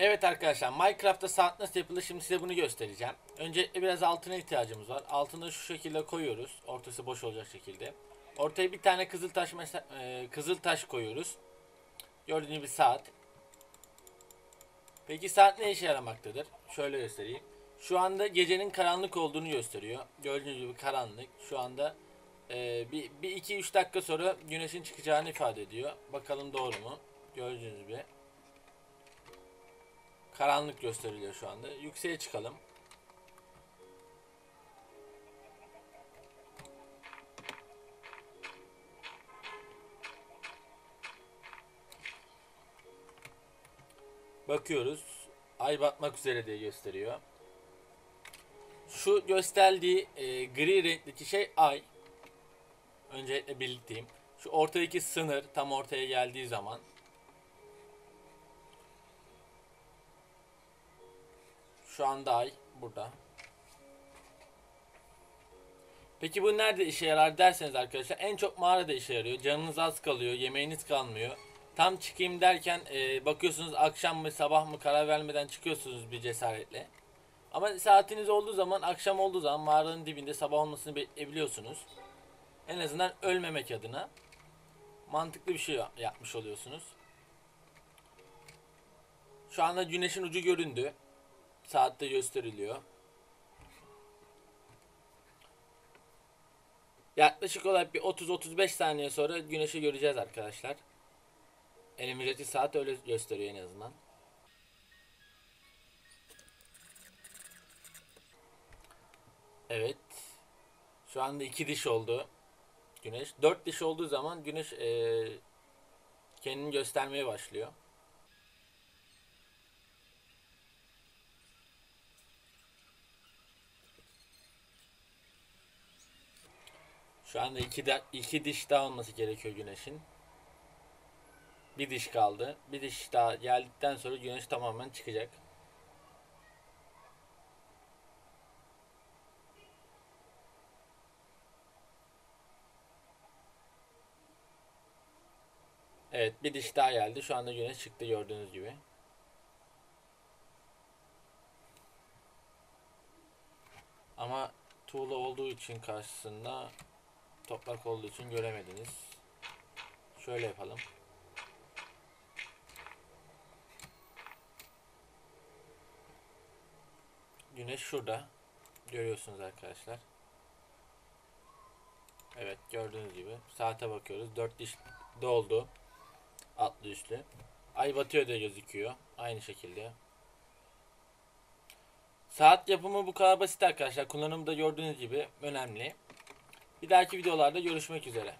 Evet arkadaşlar Minecraft'ta saat nasıl yapılır şimdi size bunu göstereceğim. Öncelikle biraz altına ihtiyacımız var. Altını şu şekilde koyuyoruz. Ortası boş olacak şekilde. Ortaya bir tane kızıl taş mesela e, kızıl taş koyuyoruz. Gördüğünüz gibi saat. Peki saat ne işe yaramaktadır? Şöyle göstereyim. Şu anda gecenin karanlık olduğunu gösteriyor. Gördüğünüz gibi karanlık. Şu anda e, bir, bir iki üç dakika sonra güneşin çıkacağını ifade ediyor. Bakalım doğru mu? Gördüğünüz gibi. Karanlık gösteriliyor şu anda. Yükseğe çıkalım. Bakıyoruz. Ay batmak üzere diye gösteriyor. Şu gösterdiği e, gri renkteki şey ay. Öncelikle belirteyim. Şu ortadaki sınır tam ortaya geldiği zaman Şu anda ay burada. Peki bu nerede işe yarar derseniz arkadaşlar en çok mağarada işe yarıyor. Canınız az kalıyor, yemeğiniz kalmıyor. Tam çıkayım derken e, bakıyorsunuz akşam mı sabah mı karar vermeden çıkıyorsunuz bir cesaretle. Ama saatiniz olduğu zaman akşam olduğu zaman mağaranın dibinde sabah olmasını bekleyebiliyorsunuz. En azından ölmemek adına mantıklı bir şey yapmış oluyorsunuz. Şu anda güneşin ucu göründü. Saatte gösteriliyor. Yaklaşık olarak bir 30-35 saniye sonra güneşi göreceğiz arkadaşlar. Elimizdeki saat öyle gösteriyor en azından. Evet. Şu anda iki diş oldu. Güneş. Dört diş olduğu zaman güneş eee kendini göstermeye başlıyor. Şu anda iki, de, iki diş daha olması gerekiyor güneşin. Bir diş kaldı. Bir diş daha geldikten sonra güneş tamamen çıkacak. Evet bir diş daha geldi. Şu anda güneş çıktı gördüğünüz gibi. Ama tuğla olduğu için karşısında toprak olduğu için göremediniz. Şöyle yapalım. Güneş şurada. Görüyorsunuz arkadaşlar. Evet gördüğünüz gibi. Saate bakıyoruz. 4 diş doldu. Atlı üstlü. Ay batıyor diye gözüküyor. Aynı şekilde. Saat yapımı bu kadar basit arkadaşlar. Kullanımı da gördüğünüz gibi önemli. Bir dahaki videolarda görüşmek üzere.